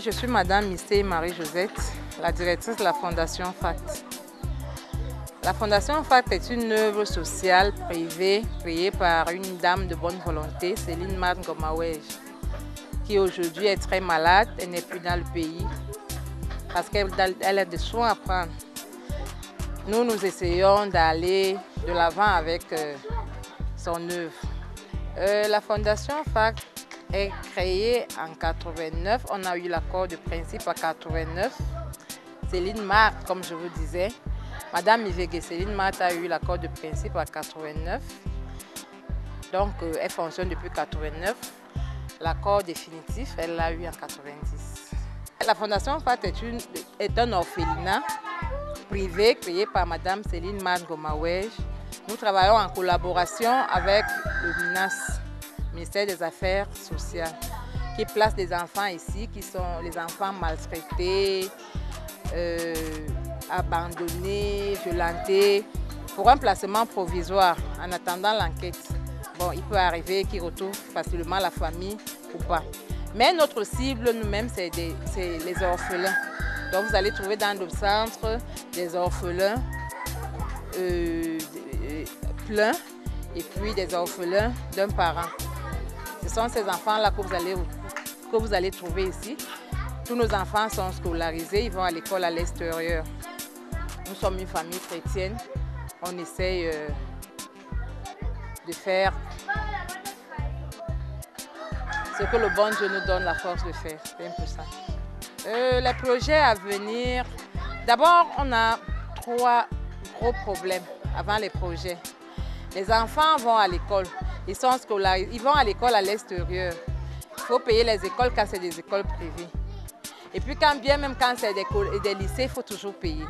je suis Madame Missé Marie-Josette, la directrice de la Fondation FACT. La Fondation FACT est une œuvre sociale privée créée par une dame de bonne volonté, Céline Man Gomawej, qui aujourd'hui est très malade et n'est plus dans le pays parce qu'elle a des soins à prendre. Nous, nous essayons d'aller de l'avant avec euh, son œuvre. Euh, la Fondation FACT est créée en 89. On a eu l'accord de principe en 89. Céline Marthe, comme je vous disais. Madame Yves Céline Marthe a eu l'accord de principe en 89. Donc, euh, elle fonctionne depuis 89. L'accord définitif, elle l'a eu en 90. La Fondation FAT est, un orphelinat privé créé par Madame Céline Mangomawej. Nous travaillons en collaboration avec le MINAS, ministère des Affaires sociales, qui place des enfants ici, qui sont les enfants maltraités, euh, abandonnés, violentés, pour un placement provisoire en attendant l'enquête. Bon, il peut arriver qu'ils retrouvent facilement la famille ou pas. Mais notre cible nous-mêmes, c'est les orphelins. Donc vous allez trouver dans nos centres des orphelins euh, pleins et puis des orphelins d'un parent. Ce sont ces enfants-là que, vous allez, que vous allez trouver ici. Tous nos enfants sont scolarisés, ils vont à l'école à l'extérieur. Nous sommes une famille chrétienne. On essaye euh, de faire ce que le bon Dieu nous donne la force de faire. C'est un peu ça. Euh, les projets à venir, d'abord, on a trois gros problèmes avant les projets. Les enfants vont à l'école, ils sont scolarisés, ils vont à l'école à l'extérieur. Il faut payer les écoles quand c'est des écoles privées. Et puis quand bien même quand c'est des, des lycées, il faut toujours payer.